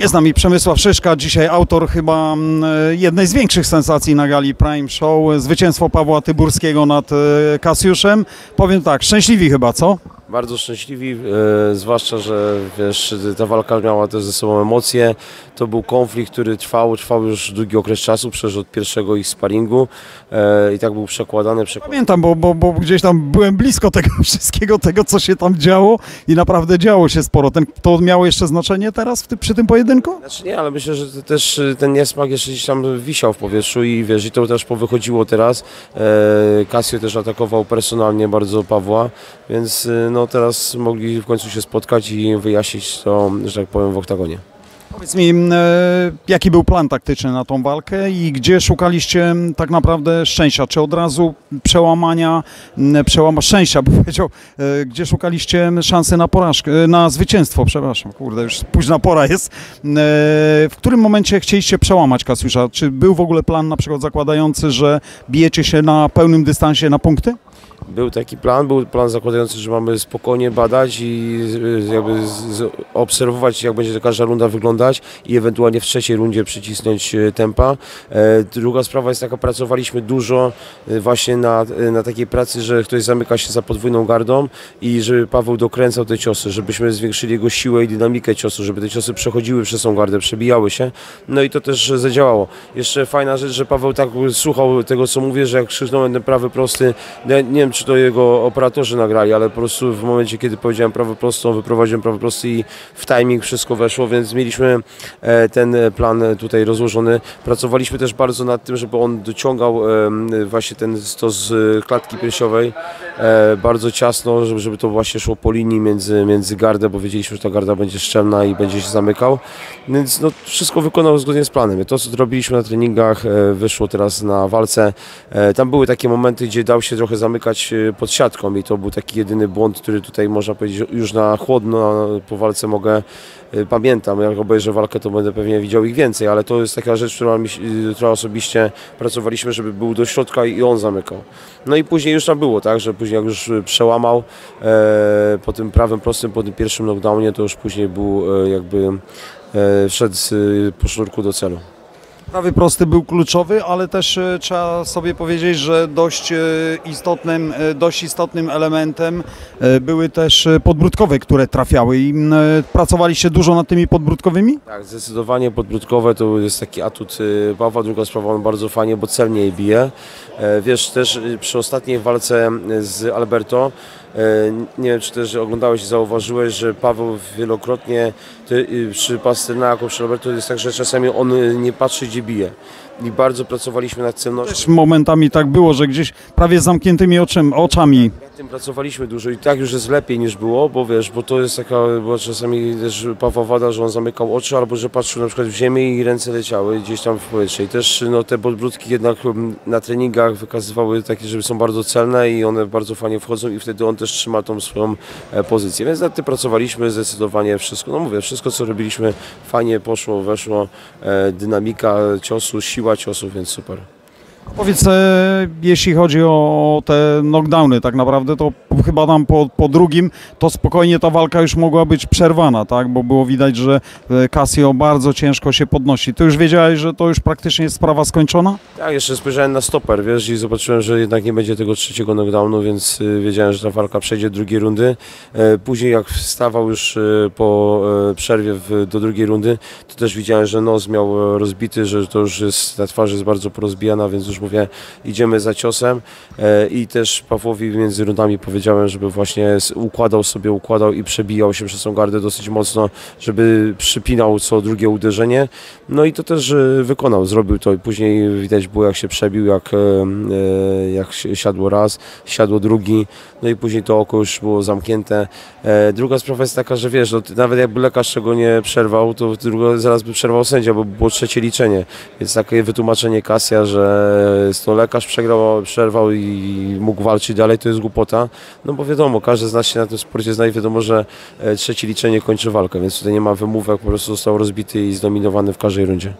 Jest z nami Przemysław Szyszka, dzisiaj autor chyba mm, jednej z większych sensacji na gali Prime Show, zwycięstwo Pawła Tyburskiego nad e, Kasiuszem. Powiem tak, szczęśliwi chyba, co? Bardzo szczęśliwi, e, zwłaszcza, że wiesz, ta walka miała też ze sobą emocje. To był konflikt, który trwał, trwał już długi okres czasu, przecież od pierwszego ich sparingu e, i tak był przekładany. przekładany. Pamiętam, bo, bo, bo gdzieś tam byłem blisko tego wszystkiego, tego co się tam działo i naprawdę działo się sporo. Ten, to miało jeszcze znaczenie teraz w ty, przy tym pojedynku? Znaczy nie, ale myślę, że też e, ten niesmak jeszcze gdzieś tam wisiał w powietrzu i wiesz, i to też powychodziło teraz. E, Casio też atakował personalnie bardzo Pawła, więc e, no teraz mogli w końcu się spotkać i wyjaśnić to, że tak powiem, w oktagonie. Powiedz mi, mm, e, jaki był plan taktyczny na tą walkę i gdzie szukaliście mm, tak naprawdę szczęścia? Czy od razu przełamania, mm, przełama szczęścia, bym powiedział, e, gdzie szukaliście szansy na porażkę, e, na zwycięstwo, przepraszam, kurde, już późna pora jest. W którym momencie chcieliście przełamać Kasiusza? Czy był w ogóle plan na przykład zakładający, że bijecie się na pełnym dystansie na punkty? Był taki plan, był plan zakładający, że mamy spokojnie badać i jakby z, z, obserwować, jak będzie każda runda wyglądać i ewentualnie w trzeciej rundzie przycisnąć y, tempa. E, druga sprawa jest taka, pracowaliśmy dużo y, właśnie na, na takiej pracy, że ktoś zamyka się za podwójną gardą i żeby Paweł dokręcał te ciosy, żebyśmy zwiększyli jego siłę i dynamikę ciosu, żeby te ciosy przechodziły przez tą gardę, przebijały się. No i to też zadziałało. Jeszcze fajna rzecz, że Paweł tak słuchał tego, co mówię, że jak krzyknąłem ten prawy prosty, nie, nie wiem, czy to jego operatorzy nagrali, ale po prostu w momencie, kiedy powiedziałem prawy prosty, on wyprowadziłem prawy prosty i w timing wszystko weszło, więc mieliśmy e, ten plan tutaj rozłożony. Pracowaliśmy też bardzo nad tym, żeby on dociągał właśnie ten stos z klatki piersiowej bardzo ciasno, żeby, żeby to właśnie szło po linii między, między gardę, bo wiedzieliśmy, że ta garda będzie szczelna i będzie się zamykał. Więc no, wszystko wykonał zgodnie z planem. To, co zrobiliśmy na treningach, e, wyszło teraz na walce. E, Tam były takie momenty, gdzie dał się trochę zamykać e, pod siatką i to był taki jedyny błąd, który tutaj można powiedzieć już na chłodno po walce mogę e, pamiętam. Jak obejrzę walkę, to będę pewnie widział ich więcej, ale to jest taka rzecz, która, mi, która osobiście pracowaliśmy, żeby był do środka i on zamykał. No i później już tam było, tak, że później jak już e, przełamał e, po tym prawym prostym, po tym pierwszym knockdownie, to już później był e, jakby wszedł po sznurku do celu. Prawy prosty był kluczowy, ale też e, trzeba sobie powiedzieć, że dość e, istotnym, e, dość istotnym elementem były też podbródkowe, które trafiały i pracowaliście dużo nad tymi podbródkowymi? Tak, zdecydowanie podbródkowe to jest taki atut Pawła. Druga sprawa, on bardzo fajnie, bo celnie je bije. Wiesz, też przy ostatniej walce z Alberto, nie wiem, czy też oglądałeś i zauważyłeś, że Paweł wielokrotnie ty, y, przy Pasternaku, przy Alberto jest tak, że czasami on y, nie patrzy, gdzie bije. I bardzo pracowaliśmy nad celnością. Też momentami tak było, że gdzieś prawie z zamkniętymi oczem, oczami Nad tym pracowaliśmy dużo i tak już jest lepiej niż było, bo wiesz, bo to jest taka, bo czasami też Paweł wada, że on zamykał oczy albo że patrzył na przykład w ziemię i ręce leciały gdzieś tam w powietrze. I też no, te podbródki jednak mm, na treningach wykazywały takie, że są bardzo celne i one bardzo fajnie wchodzą i wtedy on też trzyma tą swoją e, pozycję. Więc nad tym pracowaliśmy zdecydowanie wszystko. No mówię, wszystko co robiliśmy fajnie poszło, weszło, e, dynamika ciosu, siła ciosu, więc super. Powiedz, e, jeśli chodzi o te knockdowny, tak naprawdę to chyba tam po, po drugim, to spokojnie ta walka już mogła być przerwana, tak? Bo było widać, że e, Casio bardzo ciężko się podnosi. Ty już wiedziałeś, że to już praktycznie jest sprawa skończona? Tak, jeszcze spojrzałem na stoper, wiesz, i zobaczyłem, że jednak nie będzie tego trzeciego knockdownu, więc y, wiedziałem, że ta walka przejdzie drugiej rundy. E, Później jak wstawał już po e, przerwie w, do drugiej rundy, to też widziałem, że nos miał e, rozbity, że to już jest, ta twarz jest bardzo porozbijana, więc już mówię, idziemy za ciosem E, i też Pawłowi między rundami powiedziałem, żeby właśnie układał sobie, układał i przebijał się przez tą gardę dosyć mocno, żeby przypinał co drugie uderzenie. No i to też e, wykonał, zrobił to i później widać było jak się przebił, jak, e, jak siadło raz, siadło drugi, no i później to oko już było zamknięte. Druga sprawa jest taka, że wiesz, no, nawet jakby lekarz czego nie przerwał, to drugo, zaraz by przerwał sędzia, bo było trzecie liczenie, więc takie wytłumaczenie Kasia, że to lekarz przegrał, przerwał i mógł walczyć dalej, to jest głupota, no bo wiadomo, każdy z nas się na tym sporcie zna i wiadomo, że e, trzecie liczenie kończy walkę, więc tutaj nie ma wymówek, po prostu został rozbity i zdominowany w każdej rundzie.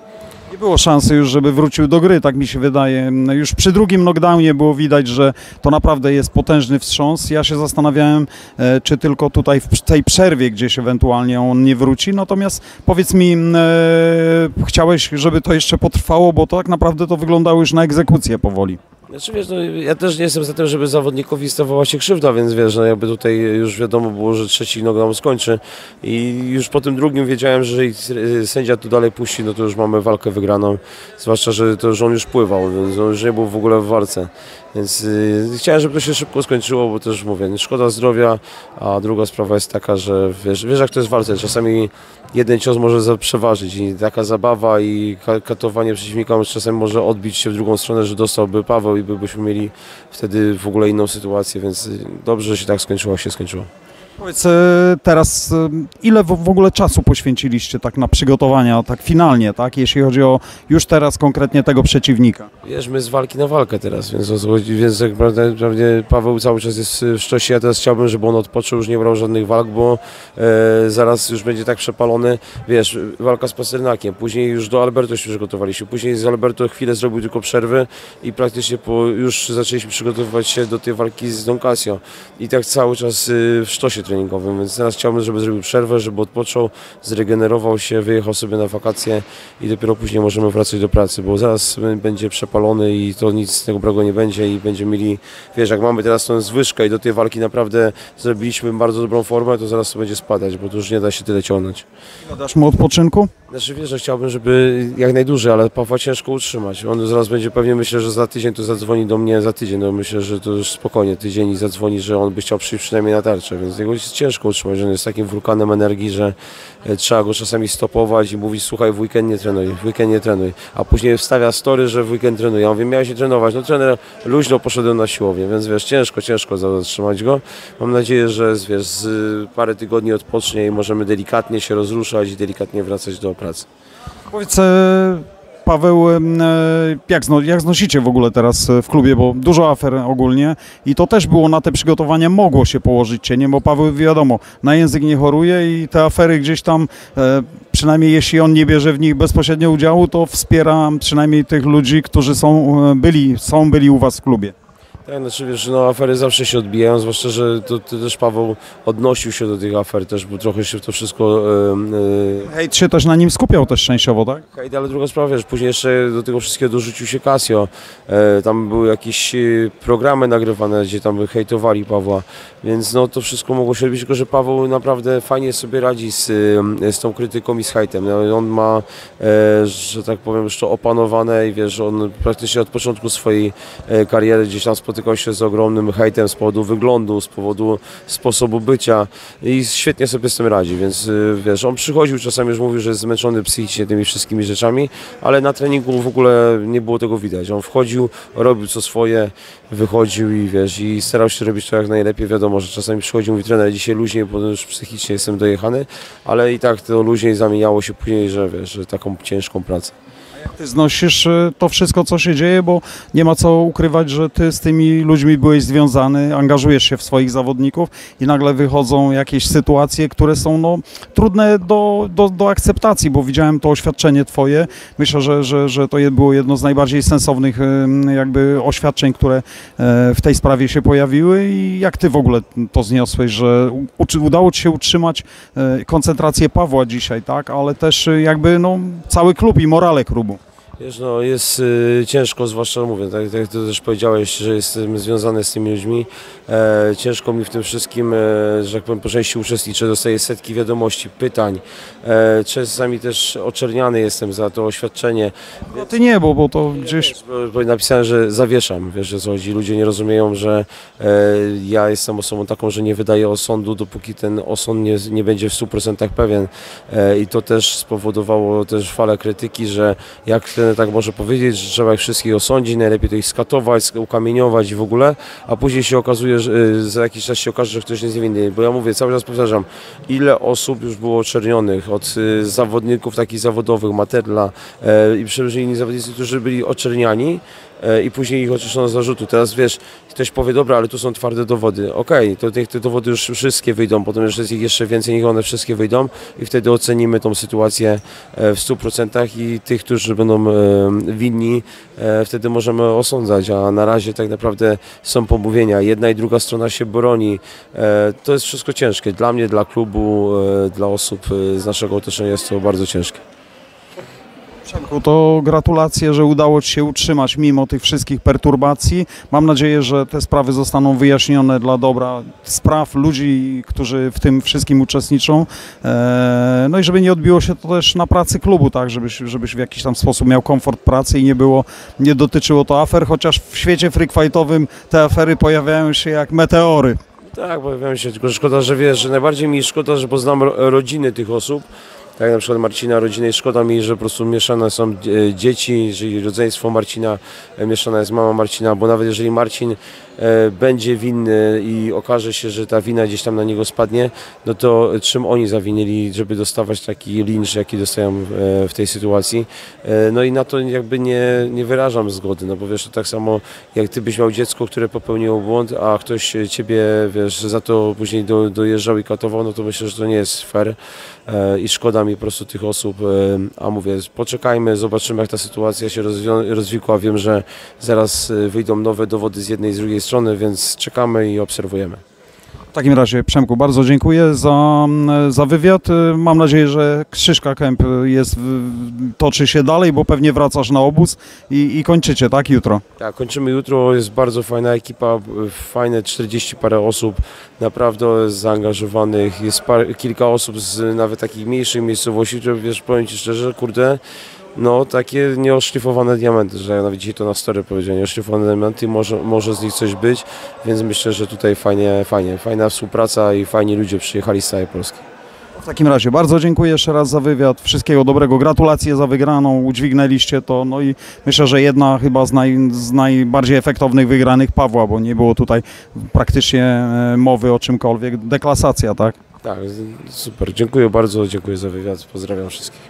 Nie było szansy już, żeby wrócił do gry, tak mi się wydaje. Już przy drugim knockdownie było widać, że to naprawdę jest potężny wstrząs. Ja się zastanawiałem, e, czy tylko tutaj w tej przerwie gdzieś ewentualnie on nie wróci. Natomiast powiedz mi, e, chciałeś, żeby to jeszcze potrwało, bo to tak naprawdę to wyglądało już na egzekucję powoli. Znaczy wiesz, no, ja też nie jestem za tym, żeby zawodnikowi stawała się krzywda, więc wiesz, no, jakby tutaj już wiadomo było, że trzeci knockdown skończy. I już po tym drugim wiedziałem, że jeżeli sędzia tu dalej puści, no to już mamy walkę wygraną, zwłaszcza, że to już on już pływał, więc on już nie był w ogóle w walce, więc yy, chciałem, żeby to się szybko skończyło, bo też mówię, nie szkoda zdrowia, a druga sprawa jest taka, że wiesz, wiesz jak to jest w walce, czasami jeden cios może przeważyć i taka zabawa i ka- katowanie przeciwnika czasem może odbić się w drugą stronę, że dostałby Paweł i by- byśmy mieli wtedy w ogóle inną sytuację, więc dobrze, że się tak skończyło, jak się skończyło. Powiedz e, teraz, e, ile w, ogóle czasu poświęciliście tak na przygotowania, tak finalnie, tak, jeśli chodzi o już teraz konkretnie tego przeciwnika? Wiesz, my z walki na walkę teraz, więc więc tak naprawdę, Paweł cały czas jest w sztosie, ja teraz chciałbym, żeby on odpoczął, już nie brał żadnych walk, bo e, zaraz już będzie tak przepalony, wiesz, walka z Pasternakiem, później już do Alberto się przygotowaliśmy, później z Alberto chwilę zrobił tylko przerwy i praktycznie po, już zaczęliśmy przygotowywać się do tej walki z Don Casio. I tak cały czas y, w sztosie treningowym, więc teraz chciałbym, żeby zrobił przerwę, żeby odpoczął, zregenerował się, wyjechał sobie na wakacje i dopiero później możemy wracać do pracy, bo zaraz będzie przepalony i to nic z tego brego nie będzie i będziemy mieli, wiesz, jak mamy teraz tą zwyżkę i do tej walki naprawdę zrobiliśmy bardzo dobrą formę, to zaraz to będzie spadać, bo to już nie da się tyle ciągnąć. Dasz mu odpoczynku? Znaczy wiesz, że chciałbym, żeby jak najdłużej, ale Pawła ciężko utrzymać. On zaraz będzie pewnie, myślę, że za tydzień to zadzwoni do mnie za tydzień. No myślę, że to już spokojnie tydzień i zadzwoni, że on by chciał przyjść przynajmniej na tarczę, więc jego jest ciężko utrzymać, on jest takim wulkanem energii, że e, trzeba go czasami stopować i mówić, słuchaj, w weekend nie trenuj, w weekend nie trenuj. A później wstawia story, że w weekend trenuje. Ja mówię, miałeś się trenować. No trener luźno poszedłem na siłownię, więc wiesz, ciężko, ciężko zatrzymać go. Mam nadzieję, że wiesz, z parę tygodni odpocznie i możemy delikatnie się rozruszać i delikatnie wracać do pracy. Powiedz, e, Paweł, e, jak, zno, jak znosicie w ogóle teraz e, w klubie, bo dużo afer ogólnie i to też było na te przygotowania, mogło się położyć cienie, bo Paweł wiadomo, na język nie choruje i te afery gdzieś tam, e, przynajmniej jeśli on nie bierze w nich bezpośrednio udziału, to wspiera przynajmniej tych ludzi, którzy są byli, są byli u was w klubie. Tak, znaczy wiesz, no afery zawsze się odbijają, zwłaszcza, że to, to też Paweł odnosił się do tych afer też, bo trochę się to wszystko... Yy, Hejt się też na nim skupiał też częściowo, tak? Hejt, ale druga sprawa, wiesz, później jeszcze do tego wszystkiego dorzucił się Casio. E, tam były jakieś e, programy nagrywane, gdzie tam hejtowali Pawła, więc no to wszystko mogło się odbyć, tylko że Paweł naprawdę fajnie sobie radzi z, e, z tą krytyką i z hejtem. No, on ma, e, że tak powiem, to opanowane i wiesz, on praktycznie od początku swojej kariery gdzieś tam spotykał się z ogromnym hejtem z powodu wyglądu, z powodu sposobu bycia i świetnie sobie z tym radzi, więc y, wiesz, on przychodził, czasami już mówił, że jest zmęczony psychicznie tymi wszystkimi rzeczami, ale na treningu w ogóle nie było tego widać. On wchodził, robił co swoje, wychodził i wiesz, i starał się robić to jak najlepiej. Wiadomo, że czasami przychodził, mówi trener, dzisiaj luźniej, bo już psychicznie jestem dojechany, ale i tak to luźniej zamieniało się później, że wiesz, że taką ciężką pracę. Ty znosisz e, to wszystko, co się dzieje, bo nie ma co ukrywać, że ty z tymi ludźmi byłeś związany, angażujesz się w swoich zawodników i nagle wychodzą jakieś sytuacje, które są no, trudne do, do, do akceptacji, bo widziałem to oświadczenie twoje. Myślę, że, że, że to było jedno z najbardziej sensownych jakby oświadczeń, które e, w tej sprawie się pojawiły i jak ty w ogóle to zniosłeś, że udało ci się utrzymać e, koncentrację Pawła dzisiaj, tak, ale też e, jakby no, cały klub i morale klubu. Wiesz, no jest y, ciężko, zwłaszcza mówię, tak tak jak ty też powiedziałeś, że jestem związany z tymi ludźmi. E, ciężko mi w tym wszystkim, e, że tak powiem, po części uczestniczę, dostaję setki wiadomości, pytań. E, czasami też oczerniany jestem za to oświadczenie. No ty nie, bo, bo to gdzieś... Bo- Napisałem, że zawieszam, wiesz o co chodzi. Ludzie nie rozumieją, że e, ja jestem osobą taką, że nie wydaję osądu, dopóki ten osąd nie, nie będzie w 100% pewien. E, I to też spowodowało też falę krytyki, że jak ten tak może powiedzieć, że trzeba ich wszystkich osądzić, najlepiej to ich skatować, sk- ukamieniować i w ogóle, a później się okazuje, że e, za jakiś czas się okaże, że ktoś jest niewinny. Bo ja mówię, cały czas powtarzam, ile osób już było oczernionych, od e, zawodników takich zawodowych, Materla e, i przeróżni inni zawodnicy, którzy byli oczerniani, i później ich oczyszczono z zarzutu. Teraz wiesz, ktoś powie, dobra, ale tu są twarde dowody. Okej, to niech te dowody już wszystkie wyjdą, potem już jest ich jeszcze więcej, niech one wszystkie wyjdą i wtedy ocenimy tą sytuację e, w 100% i tych, którzy będą e, winni, e, wtedy możemy osądzać, a na razie tak naprawdę są pomówienia. Jedna i druga strona się broni. E, To jest wszystko ciężkie. Dla mnie, dla klubu, e, dla osób e, z naszego otoczenia jest to bardzo ciężkie. Przemku, to gratulacje, że udało Ci się utrzymać mimo tych wszystkich perturbacji. Mam nadzieję, że te sprawy zostaną wyjaśnione dla dobra spraw ludzi, którzy w tym wszystkim uczestniczą. Eee, No i żeby nie odbiło się to też na pracy klubu, tak, żebyś, żebyś w jakiś tam sposób miał komfort pracy i nie było, nie dotyczyło to afer, chociaż w świecie freakfightowym te afery pojawiają się jak meteory. Tak, pojawiają się, tylko szkoda, że wiesz, że najbardziej mi szkoda, że poznam ro- rodziny tych osób, tak na przykład Marcina rodziny szkoda mi, że po prostu mieszane są e, dzieci, czyli rodzeństwo Marcina, e, mieszana jest mama Marcina, bo nawet jeżeli Marcin e, będzie winny i okaże się, że ta wina gdzieś tam na niego spadnie, no to czym oni zawinili, żeby dostawać taki lincz, jaki dostają w tej sytuacji. No i na to jakby nie, nie wyrażam zgody, no bo wiesz, to tak samo jak ty byś miał dziecko, które popełniło błąd, a ktoś ciebie, wiesz, za to później do, dojeżdżał i katował, no to myślę, że to nie jest fair i szkoda mi po prostu tych osób, e, a mówię, poczekajmy, zobaczymy jak ta sytuacja się rozwikła, wiem, że zaraz e, wyjdą nowe dowody z jednej i z drugiej strony, więc czekamy i obserwujemy. W takim razie, Przemku, bardzo dziękuję za, za wywiad. Mam nadzieję, że Krzyżka Kemp jest, toczy się dalej, bo pewnie wracasz na obóz i, i kończycie, tak, jutro. Tak, kończymy jutro, jest bardzo fajna ekipa, fajne 40 parę osób, naprawdę zaangażowanych, jest par, kilka osób z nawet takich mniejszych miejscowości, które wiesz, powiem Ci szczerze, kurde, no takie nieoszlifowane diamenty, że ja nawet dzisiaj to na story powiedziałem, nieoszlifowane diamenty, może, może z nich coś być, więc myślę, że tutaj fajnie, fajnie, fajna współpraca i fajni ludzie przyjechali z całej Polski. W takim razie bardzo dziękuję jeszcze raz za wywiad. Wszystkiego dobrego. Gratulacje za wygraną. Udźwignęliście to. No i myślę, że jedna chyba z, naj, z najbardziej efektownych wygranych Pawła, bo nie było tutaj praktycznie e, mowy o czymkolwiek. Deklasacja, tak? Tak, super, dziękuję bardzo, dziękuję za wywiad, pozdrawiam wszystkich.